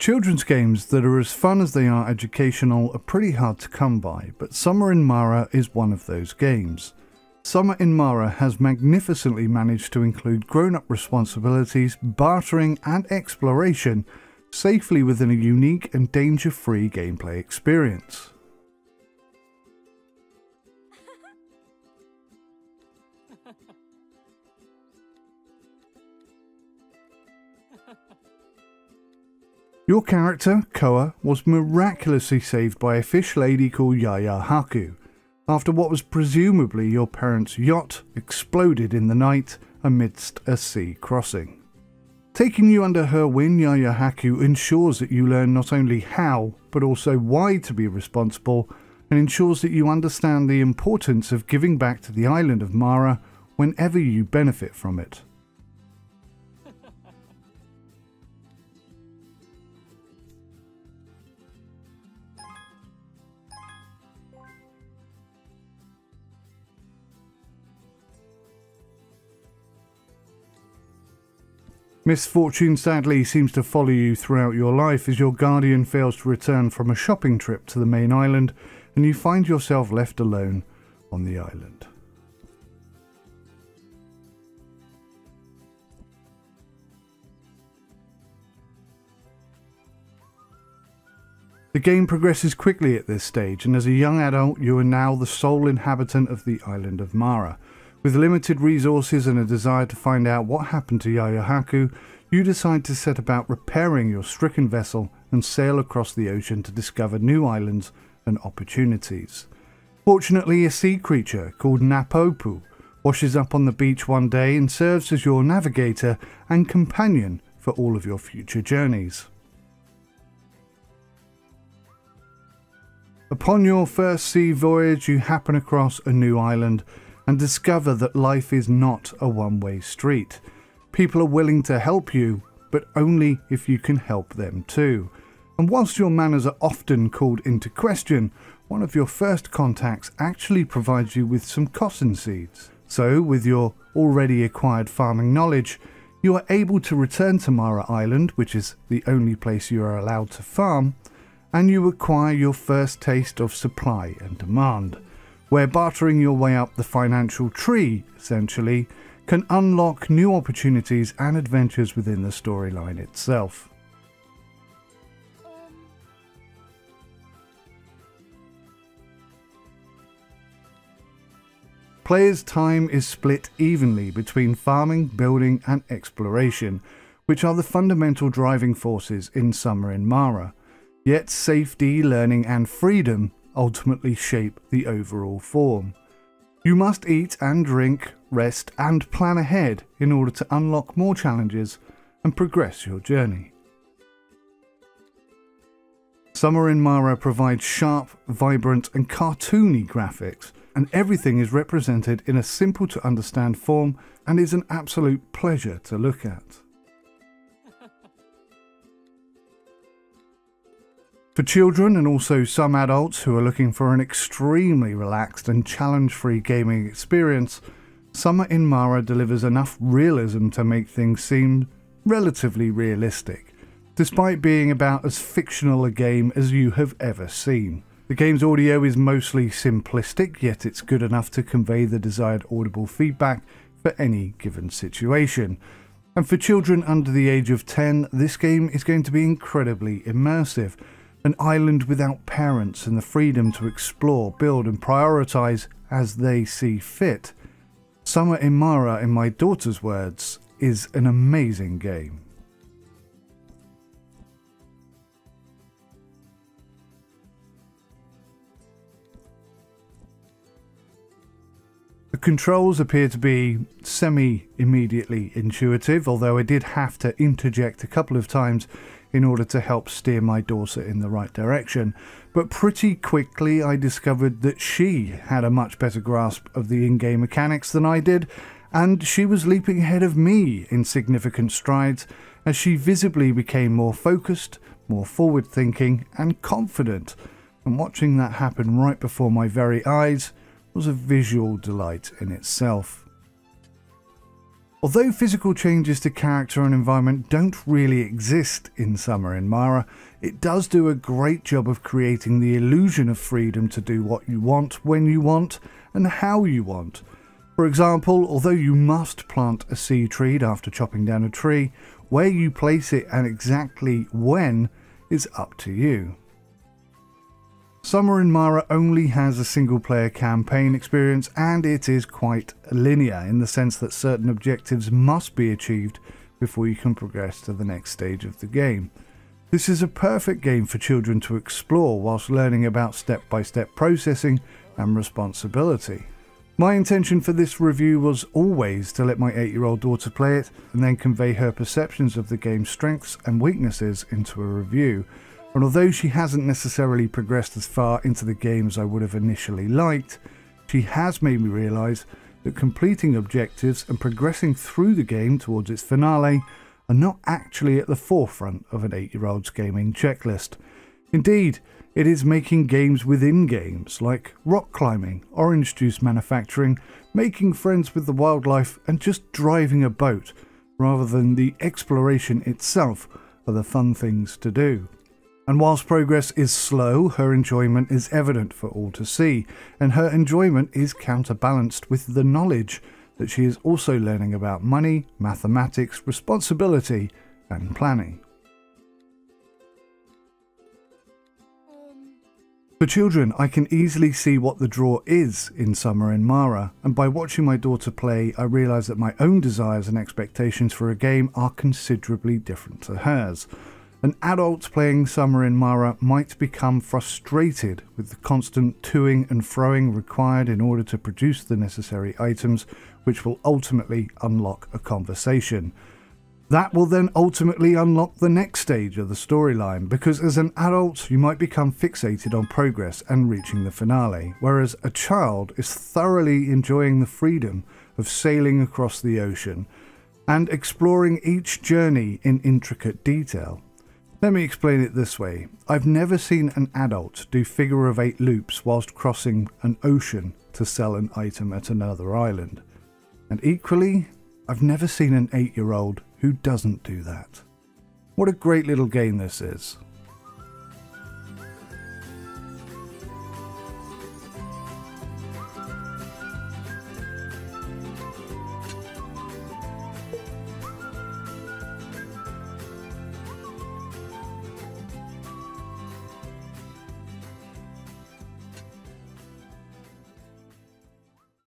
Children's games that are as fun as they are educational are pretty hard to come by, but Summer in Mara is one of those games. Summer in Mara has magnificently managed to include grown up responsibilities, bartering, and exploration safely within a unique and danger free gameplay experience. Your character, Koa, was miraculously saved by a fish lady called Yaya Haku after what was presumably your parents' yacht exploded in the night amidst a sea crossing. Taking you under her wing, Yaya Haku ensures that you learn not only how, but also why to be responsible, and ensures that you understand the importance of giving back to the island of Mara whenever you benefit from it. Misfortune sadly seems to follow you throughout your life as your guardian fails to return from a shopping trip to the main island and you find yourself left alone on the island. The game progresses quickly at this stage, and as a young adult, you are now the sole inhabitant of the island of Mara. With limited resources and a desire to find out what happened to Yaya Haku, you decide to set about repairing your stricken vessel and sail across the ocean to discover new islands and opportunities. Fortunately, a sea creature called Napopu washes up on the beach one day and serves as your navigator and companion for all of your future journeys. Upon your first sea voyage, you happen across a new island and discover that life is not a one way street. People are willing to help you, but only if you can help them too. And whilst your manners are often called into question, one of your first contacts actually provides you with some cotton seeds. So, with your already acquired farming knowledge, you are able to return to Mara Island, which is the only place you are allowed to farm, and you acquire your first taste of supply and demand where bartering your way up the financial tree, essentially, can unlock new opportunities and adventures within the storyline itself. Players' time is split evenly between farming, building, and exploration, which are the fundamental driving forces in Summer in Mara. Yet safety, learning, and freedom ultimately shape the overall form. You must eat and drink, rest, and plan ahead in order to unlock more challenges and progress your journey. Summer in Mara provides sharp, vibrant, and cartoony graphics, and everything is represented in a simple to understand form and is an absolute pleasure to look at. For children and also some adults who are looking for an extremely relaxed and challenge free gaming experience, Summer in Mara delivers enough realism to make things seem relatively realistic, despite being about as fictional a game as you have ever seen. The game's audio is mostly simplistic, yet it's good enough to convey the desired audible feedback for any given situation. And for children under the age of 10, this game is going to be incredibly immersive an island without parents and the freedom to explore, build, and prioritize as they see fit. Summer in Mara, in my daughter's words, is an amazing game. The controls appear to be semi immediately intuitive, although I did have to interject a couple of times in order to help steer my daughter in the right direction. But pretty quickly, I discovered that she had a much better grasp of the in game mechanics than I did, and she was leaping ahead of me in significant strides as she visibly became more focused, more forward thinking, and confident. And watching that happen right before my very eyes was a visual delight in itself. Although physical changes to character and environment don't really exist in Summer in Mara, it does do a great job of creating the illusion of freedom to do what you want, when you want, and how you want. For example, although you must plant a seed tree after chopping down a tree, where you place it and exactly when is up to you. Summer in Mara only has a single player campaign experience and it is quite linear in the sense that certain objectives must be achieved before you can progress to the next stage of the game. This is a perfect game for children to explore whilst learning about step by step processing and responsibility. My intention for this review was always to let my 8 year old daughter play it and then convey her perceptions of the game's strengths and weaknesses into a review and although she hasn't necessarily progressed as far into the game as I would have initially liked, she has made me realise that completing objectives and progressing through the game towards its finale are not actually at the forefront of an 8 year old's gaming checklist. Indeed, it is making games within games like rock climbing, orange juice manufacturing, making friends with the wildlife, and just driving a boat, rather than the exploration itself are the fun things to do. And whilst progress is slow, her enjoyment is evident for all to see, and her enjoyment is counterbalanced with the knowledge that she is also learning about money, mathematics, responsibility, and planning. For children, I can easily see what the draw is in Summer in Mara, and by watching my daughter play, I realise that my own desires and expectations for a game are considerably different to hers. An adult playing Summer in Mara might become frustrated with the constant toing and froing required in order to produce the necessary items, which will ultimately unlock a conversation. That will then ultimately unlock the next stage of the storyline, because as an adult, you might become fixated on progress and reaching the finale, whereas a child is thoroughly enjoying the freedom of sailing across the ocean and exploring each journey in intricate detail. Let me explain it this way. I've never seen an adult do figure of eight loops whilst crossing an ocean to sell an item at another island. And equally, I've never seen an eight year old who doesn't do that. What a great little game this is.